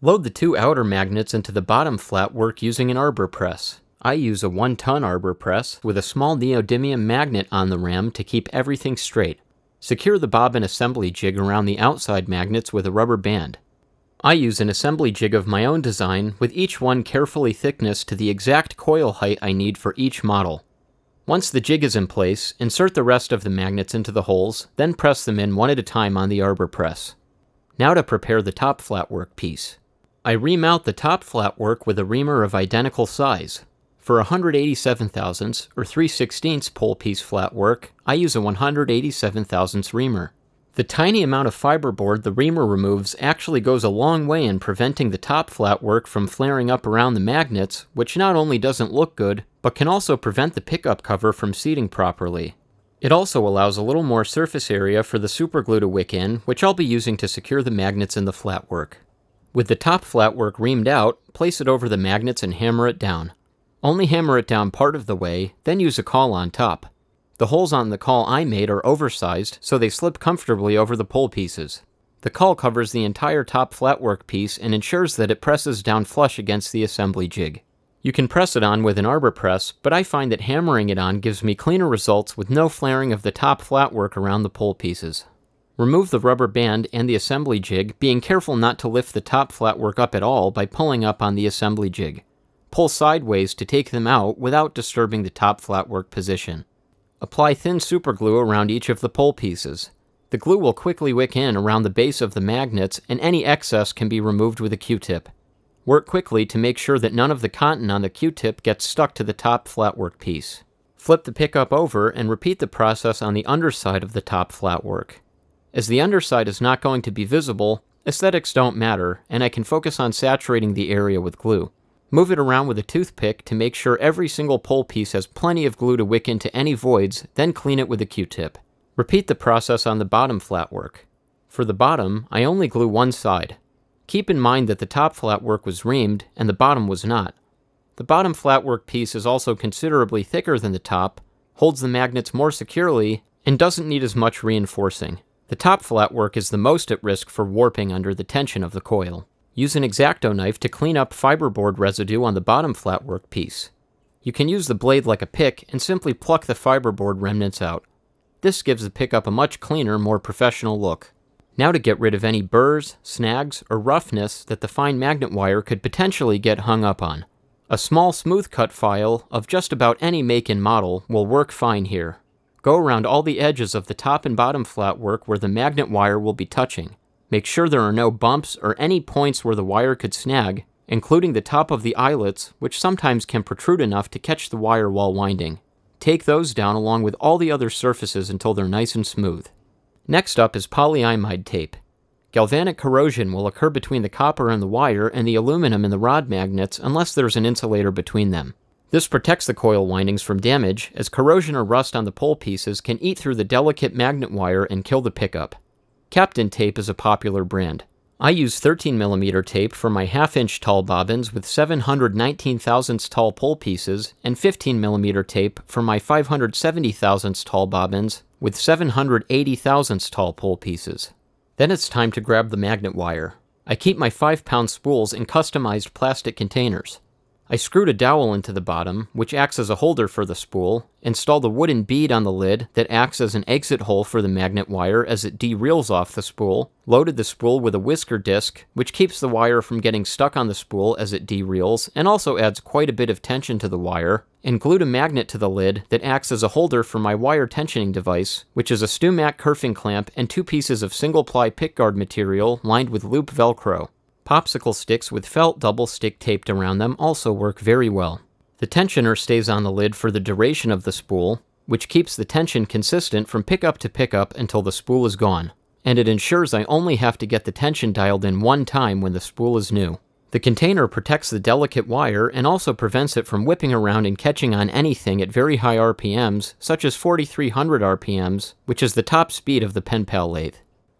Load the two outer magnets into the bottom flat work using an arbor press. I use a 1 ton arbor press with a small neodymium magnet on the ram to keep everything straight. Secure the bobbin assembly jig around the outside magnets with a rubber band. I use an assembly jig of my own design with each one carefully thickness to the exact coil height I need for each model. Once the jig is in place, insert the rest of the magnets into the holes, then press them in one at a time on the arbor press. Now to prepare the top flat work piece. I remount the top flat work with a reamer of identical size. For 187 thousandths or 3 16ths pole piece flat work, I use a 187 thousandths reamer. The tiny amount of fiberboard the reamer removes actually goes a long way in preventing the top flat work from flaring up around the magnets, which not only doesn't look good, but can also prevent the pickup cover from seating properly. It also allows a little more surface area for the superglue to wick in, which I'll be using to secure the magnets in the flat work. With the top flat work reamed out, place it over the magnets and hammer it down. Only hammer it down part of the way, then use a caul on top. The holes on the caul I made are oversized, so they slip comfortably over the pole pieces. The caul covers the entire top flatwork piece and ensures that it presses down flush against the assembly jig. You can press it on with an arbor press, but I find that hammering it on gives me cleaner results with no flaring of the top flatwork around the pole pieces. Remove the rubber band and the assembly jig, being careful not to lift the top flatwork up at all by pulling up on the assembly jig. Pull sideways to take them out without disturbing the top flatwork position. Apply thin superglue around each of the pole pieces. The glue will quickly wick in around the base of the magnets and any excess can be removed with a Q-tip. Work quickly to make sure that none of the cotton on the Q-tip gets stuck to the top flatwork piece. Flip the pickup over and repeat the process on the underside of the top flatwork. As the underside is not going to be visible, aesthetics don't matter, and I can focus on saturating the area with glue. Move it around with a toothpick to make sure every single pole piece has plenty of glue to wick into any voids, then clean it with a Q-tip. Repeat the process on the bottom flatwork. For the bottom, I only glue one side. Keep in mind that the top flatwork was reamed and the bottom was not. The bottom flatwork piece is also considerably thicker than the top, holds the magnets more securely, and doesn't need as much reinforcing. The top flatwork is the most at risk for warping under the tension of the coil. Use an X-Acto knife to clean up fiberboard residue on the bottom flatwork piece. You can use the blade like a pick and simply pluck the fiberboard remnants out. This gives the pickup a much cleaner, more professional look. Now to get rid of any burrs, snags, or roughness that the fine magnet wire could potentially get hung up on. A small smooth cut file of just about any make and model will work fine here. Go around all the edges of the top and bottom flat work where the magnet wire will be touching. Make sure there are no bumps or any points where the wire could snag, including the top of the eyelets, which sometimes can protrude enough to catch the wire while winding. Take those down along with all the other surfaces until they're nice and smooth. Next up is polyimide tape. Galvanic corrosion will occur between the copper and the wire and the aluminum in the rod magnets unless there's an insulator between them. This protects the coil windings from damage, as corrosion or rust on the pole pieces can eat through the delicate magnet wire and kill the pickup. Kapton tape is a popular brand. I use 13mm tape for my half-inch tall bobbins with 719 thousandths tall pole pieces, and 15mm tape for my 570 thousandths tall bobbins with 780 thousandths tall pole pieces. Then it's time to grab the magnet wire. I keep my 5-pound spools in customized plastic containers. I screwed a dowel into the bottom, which acts as a holder for the spool, installed a wooden bead on the lid that acts as an exit hole for the magnet wire as it dereels off the spool, loaded the spool with a whisker disc, which keeps the wire from getting stuck on the spool as it dereels and also adds quite a bit of tension to the wire, and glued a magnet to the lid that acts as a holder for my wire tensioning device, which is a StewMac kerfing clamp and two pieces of single-ply pickguard material lined with loop velcro. Popsicle sticks with felt double stick taped around them also work very well. The tensioner stays on the lid for the duration of the spool, which keeps the tension consistent from pickup to pickup until the spool is gone, and it ensures I only have to get the tension dialed in one time when the spool is new. The container protects the delicate wire and also prevents it from whipping around and catching on anything at very high RPMs, such as 4300 RPMs, which is the top speed of the pen pal lathe.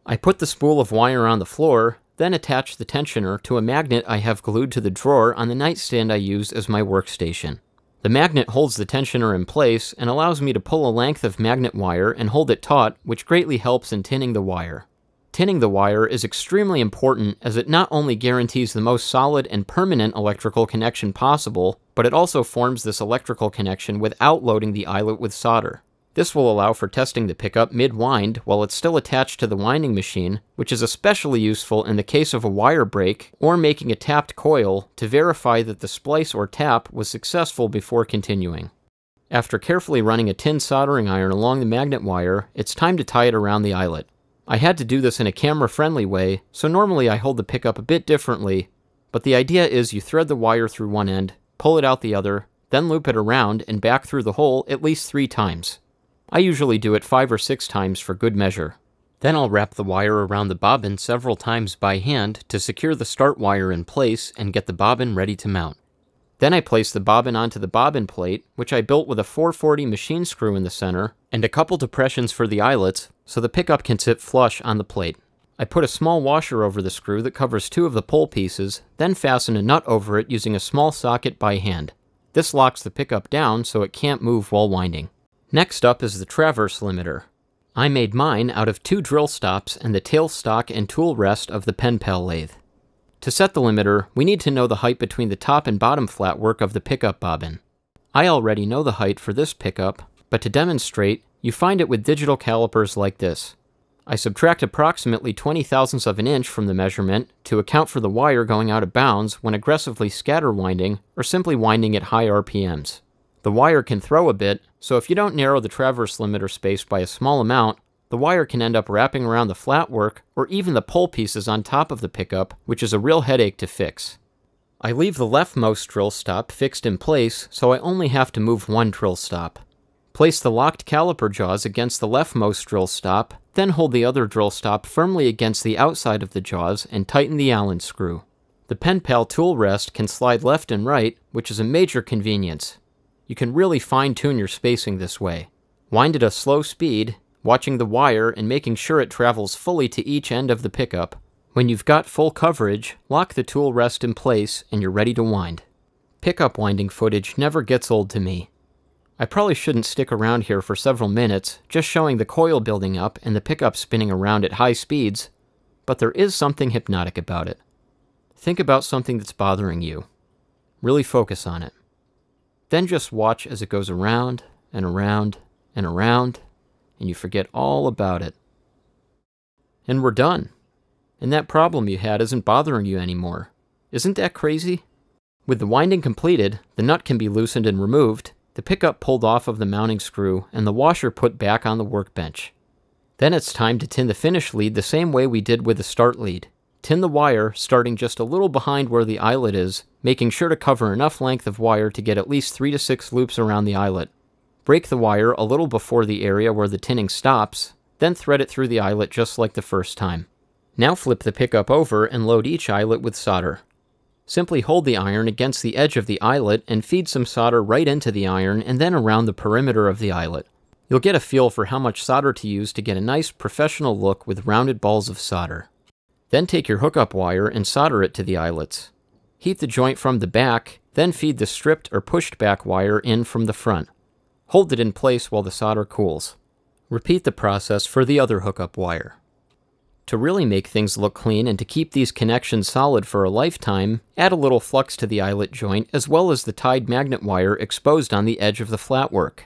I put the spool of wire on the floor, then attach the tensioner to a magnet I have glued to the drawer on the nightstand I use as my workstation. The magnet holds the tensioner in place and allows me to pull a length of magnet wire and hold it taut, which greatly helps in tinning the wire. Tinning the wire is extremely important as it not only guarantees the most solid and permanent electrical connection possible, but it also forms this electrical connection without loading the eyelet with solder. This will allow for testing the pickup mid-wind while it's still attached to the winding machine, which is especially useful in the case of a wire break or making a tapped coil to verify that the splice or tap was successful before continuing. After carefully running a tin soldering iron along the magnet wire, it's time to tie it around the eyelet. I had to do this in a camera-friendly way, so normally I hold the pickup a bit differently, but the idea is you thread the wire through one end, pull it out the other, then loop it around and back through the hole at least three times. I usually do it five or six times for good measure. Then I'll wrap the wire around the bobbin several times by hand to secure the start wire in place and get the bobbin ready to mount. Then I place the bobbin onto the bobbin plate, which I built with a 440 machine screw in the center, and a couple depressions for the eyelets, so the pickup can sit flush on the plate. I put a small washer over the screw that covers two of the pole pieces, then fasten a nut over it using a small socket by hand. This locks the pickup down so it can't move while winding. Next up is the traverse limiter. I made mine out of two drill stops and the tailstock and tool rest of the pen pal lathe. To set the limiter, we need to know the height between the top and bottom flat work of the pickup bobbin. I already know the height for this pickup, but to demonstrate, you find it with digital calipers like this. I subtract approximately 20 thousandths of an inch from the measurement to account for the wire going out of bounds when aggressively scatter winding or simply winding at high RPMs. The wire can throw a bit, so if you don't narrow the traverse limiter space by a small amount, the wire can end up wrapping around the flat work or even the pole pieces on top of the pickup, which is a real headache to fix. I leave the leftmost drill stop fixed in place, so I only have to move one drill stop. Place the locked caliper jaws against the leftmost drill stop, then hold the other drill stop firmly against the outside of the jaws and tighten the Allen screw. The pen pal tool rest can slide left and right, which is a major convenience. You can really fine tune your spacing this way. Wind at a slow speed, watching the wire and making sure it travels fully to each end of the pickup. When you've got full coverage, lock the tool rest in place and you're ready to wind. Pickup winding footage never gets old to me. I probably shouldn't stick around here for several minutes, just showing the coil building up and the pickup spinning around at high speeds, but there is something hypnotic about it. Think about something that's bothering you. Really focus on it. Then just watch as it goes around and around and around and you forget all about it. And we're done. And that problem you had isn't bothering you anymore. Isn't that crazy? With the winding completed, the nut can be loosened and removed, the pickup pulled off of the mounting screw, and the washer put back on the workbench. Then it's time to tin the finish lead the same way we did with the start lead. Tin the wire, starting just a little behind where the eyelet is, making sure to cover enough length of wire to get at least 3 to 6 loops around the eyelet. Break the wire a little before the area where the tinning stops, then thread it through the eyelet just like the first time. Now flip the pickup over and load each eyelet with solder. Simply hold the iron against the edge of the eyelet and feed some solder right into the iron and then around the perimeter of the eyelet. You'll get a feel for how much solder to use to get a nice professional look with rounded balls of solder. Then take your hookup wire and solder it to the eyelets. Heat the joint from the back, then feed the stripped or pushed back wire in from the front. Hold it in place while the solder cools. Repeat the process for the other hookup wire. To really make things look clean and to keep these connections solid for a lifetime, add a little flux to the eyelet joint as well as the tied magnet wire exposed on the edge of the flatwork.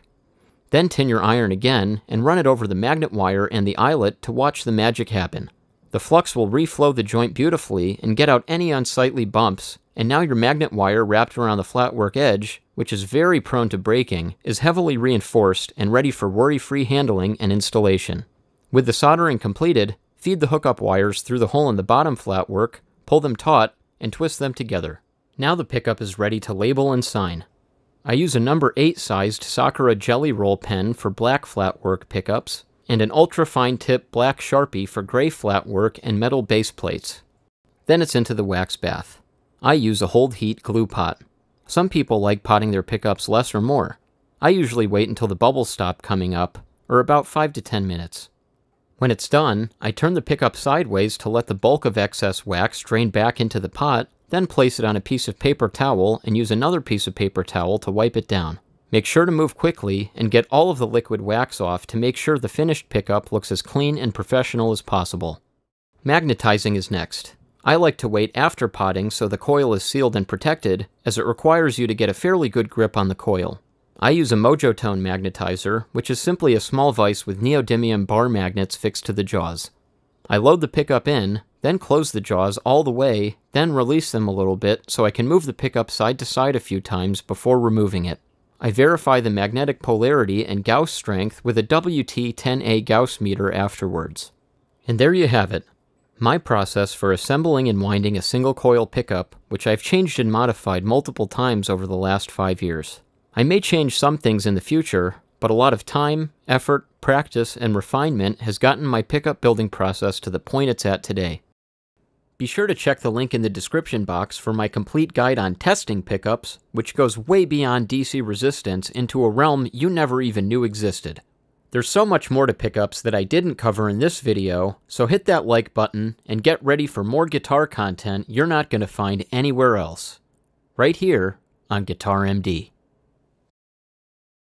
Then tin your iron again and run it over the magnet wire and the eyelet to watch the magic happen. The flux will reflow the joint beautifully and get out any unsightly bumps, and now your magnet wire wrapped around the flatwork edge, which is very prone to breaking, is heavily reinforced and ready for worry-free handling and installation. With the soldering completed, feed the hookup wires through the hole in the bottom flatwork, pull them taut, and twist them together. Now the pickup is ready to label and sign. I use a number 8 sized Sakura Gelly Roll pen for black flatwork pickups, and an ultra fine tip black Sharpie for gray flat work and metal base plates. Then it's into the wax bath. I use a hold heat glue pot. Some people like potting their pickups less or more. I usually wait until the bubbles stop coming up, or about 5 to 10 minutes. When it's done, I turn the pickup sideways to let the bulk of excess wax drain back into the pot, then place it on a piece of paper towel and use another piece of paper towel to wipe it down. Make sure to move quickly and get all of the liquid wax off to make sure the finished pickup looks as clean and professional as possible. Magnetizing is next. I like to wait after potting so the coil is sealed and protected, as it requires you to get a fairly good grip on the coil. I use a Mojotone magnetizer, which is simply a small vise with neodymium bar magnets fixed to the jaws. I load the pickup in, then close the jaws all the way, then release them a little bit so I can move the pickup side to side a few times before removing it. I verify the magnetic polarity and Gauss strength with a WT10A Gauss meter afterwards. And there you have it. My process for assembling and winding a single coil pickup, which I've changed and modified multiple times over the last five years. I may change some things in the future, but a lot of time, effort, practice, and refinement has gotten my pickup building process to the point it's at today. Be sure to check the link in the description box for my complete guide on testing pickups, which goes way beyond DC resistance into a realm you never even knew existed. There's so much more to pickups that I didn't cover in this video, so hit that like button and get ready for more guitar content you're not going to find anywhere else. Right here on Guitar MD.